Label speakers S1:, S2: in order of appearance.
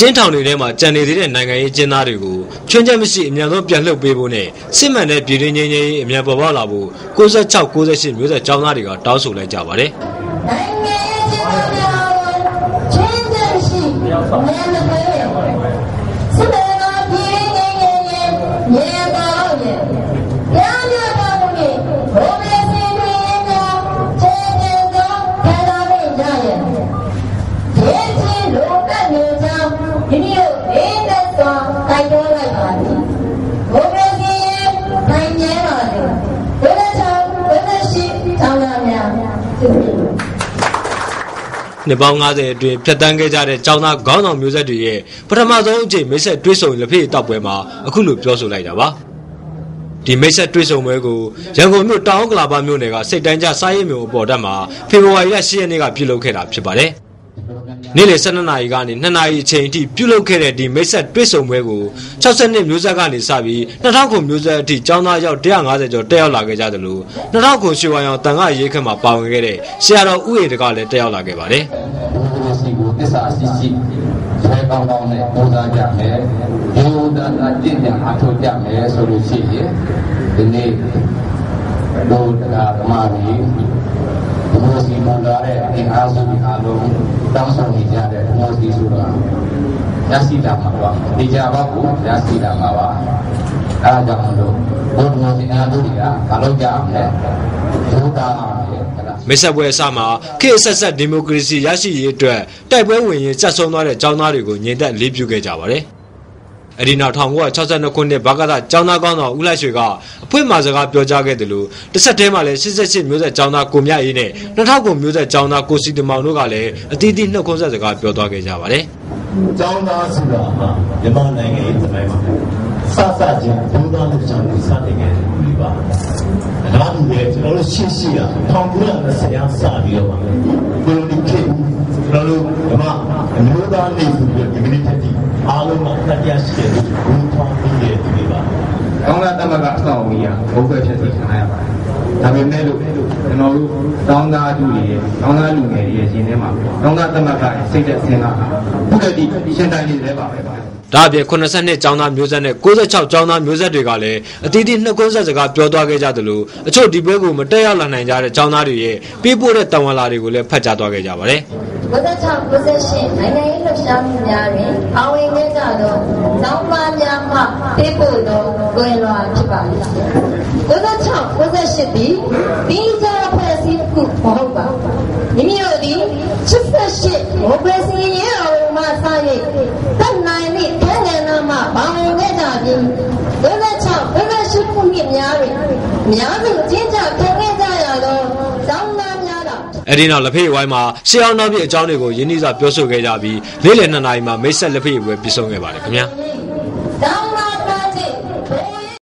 S1: ကျင်းထောင်တွေထဲမှာကြံနေသေးတဲ့နိုင်ငံရေးကျင်းသားတွေကိုချွင်းချက်မရှိအမြန်ဆုံးပြန်လှုပ်ပေးဖို့နဲ့စစ်မှန်တဲ့ပြည်တွင်းငြိမ်းချမ်းရေးအမြန်ပေါ်ပေါက်လာဖို့96 98မျိုးဆက်ចောင်းသားတွေကတောင်းဆိုလိုက်ကြပါတယ်။
S2: နိုင်ငံရေးကျင်းပများချင်းတဲ့ရှိမြန်မကလေး နှစ်ပေါင်း
S1: 90အတွင်းဖြတ်တန်းခဲ့ကြတဲ့ចောင်းသားခေါင်းဆောင်မျိုးဆက်တွေရဲ့ပထမဆုံးအကြိမ်မိတ်ဆက်တွဲဆုံလက်ဖေးတောက်ပွဲမှာအခုလိုပြောဆိုလိုက်တာပါဒီမိတ်ဆက်တွဲဆုံပွဲကိုရန်ကုန်မြို့တောင်ကလာပါမြို့နယ်ကစိတ်တိုင်းကျစားရိပ်မြို့အပေါ်တက်မှာဖေဖော်ဝါရီလ10ရက်နေ့ကပြုလုပ်ခဲ့တာဖြစ်ပါတယ် နေ့လယ်12နာရီကနေ2နာရီအချိန်အထိပြုလုပ်ခဲ့တဲ့ဒီမိတ်ဆက်တွဲဆုံပွဲကို62မျိုးဆက်ကနေစပြီး2000ခုမျိုးဆက်အထိចောင်းသားရောက်150ကျော်တက်ရောက်လာခဲ့ကြတယ်လို့2000ခုရွှေဝါရောင်တန်ခါရေးခက်မှာပါဝင်ခဲ့တဲ့ဆရာတော်ဥယေတကလည်းတက်ရောက်လာခဲ့ပါတယ်
S3: ဒီလိုစီကိုသစ္စာရှိရှိဆွဲကောင်းကောင်းနဲ့ပုံစားကြမယ်ဒီလိုဒါအကျင့်ကြအထောက်ကြမယ်ဆိုလို့ရှိရင်ဒီနေ့တို့တရားဓမ္မတွေ ဘုရားစီမန်လာတဲ့အင်အားစုအားလုံးတောင်းဆိုနေကြတဲ့ဘုရားစီဆိုတာရရှိတာမှာပါဒီကြပါကိုရရှိတာမှာပါအဲဒါကြောင့်မလို့ဘုရားစီအားလုံးတွေကမလုပ်ကြအောင်လေဒုတာအောင်လေဟုတ်လား
S1: မိတ်ဆက်ပွဲအစမှာခေတ်ဆက်ဆက်ဒီမိုကရေစီရရှိရေးအတွက်တိုက်ပွဲဝင်ရင်စက်ဆုံးသွားတဲ့ចောင်းသားတွေကိုညီသက်လေးပြုခဲ့ကြပါတယ်။ အဲဒီနောက်1962ခုနှစ်ဘဂဒကျောင်းသားကောင်းဆောင်ဦးလှရွှေကအဖွင့်မှာစကားပြောကြားခဲ့တယ်လို့တစ်ဆက်တည်းမှာလည်း88မျိုးဆက်ကျောင်းသားကိုမြအေးနဲ့2009မျိုးဆက်ကျောင်းသားကိုစီတမောင်တို့ကလည်းအသီးသီးနှုတ်ခွန်းဆက်စကားပြောသွားခဲ့ကြပါတယ်။
S4: ကျောင်းသားဆိုတာဟာမြန်မာနိုင်ငံရဲ့သမိုင်းမှာစစချင်းဘုံသားလူချောင်းကိုစတင်ခဲ့တယ်လို့ပါ။အလားတူပဲကျွန်တော်တို့ရှေ့ရှေ့က1920ရာစပြီးတော့ပါ။ကိုလိုနီခေတ်ကျွန်တော်တို့ဒီမှာအမျိုးသားနေစုပြီးဒီကနေ့ အားလုံးမှာဖတ်ရရှိတဲ့ဘုံထောင်းပြီးတဲ့ဒီပါ
S5: ကောင်းကတမကအဆောင်ကြီးอ่ะဘုရားဖြစ်စီခံရပါတယ်။ဒါပေမဲ့လို့ကျွန်တော်တို့တောင်းသားသူတွေတောင်းသားလူငယ်တွေရဲ့ရှင်ထဲမှာတောင်းသားတမကရဲ့စိတ်သက်ဆင်းတာဘုရားဒီရှင်တိုင်းနေတယ်ပါပဲပါ။
S1: ဒါအပြင်82ကျောင်းသားမျိုးဆက်နဲ့96ကျောင်းသားမျိုးဆက်တွေကလည်းအသီးသီးနှစ်ကွန်းဆက်စကားပြောသွားခဲ့ကြသလိုအချို့ဒီပွဲကိုမတက်ရောက်လာနိုင်ကြတဲ့ကျောင်းသားတွေရဲ့ပြေးပို့တဲ့တန်ဝါလာတွေကိုလည်းဖတ်ကြားသွားခဲ့ကြပါတယ်
S2: 96 98နိုင်ငံရေးလှုပ်ရှားမှုများတွင်ပါဝင်ခဲ့ကြသောကျောင်းသားများမှပေးပို့သောကွယ်လွာဖြစ်ပါလိမ့်မယ်။96 98သည်ဒီကြဖွဲ့စည်းခုမဟုတ်ပါဘူး။မိမိတို့သည်88မိုကရေစီရေးတော်မှစ၍တတ်နိုင်သည့်ခန့်ငယ်နာမှပါဝင်ခဲ့ကြပြီး96 98ခုနှစ်များတွင်အများစုအချင်းချခံခဲ့ကြရသောကျောင်းသားများသာ ။
S1: အဲဒီနောက်လက်ဖေးဝိုင်းမှာရှေးအောင်နောက်ပြည့်အကြောင်းတွေကိုယင်းနှိစာပြောဆိုခဲ့ကြပြီးလေးလယ်နှစ်နာရီမှာမိတ်ဆက်လက်ဖေးပွဲပြည့်စုံခဲ့ပါတယ်ခင်ဗျာ။
S2: တောင်းလာ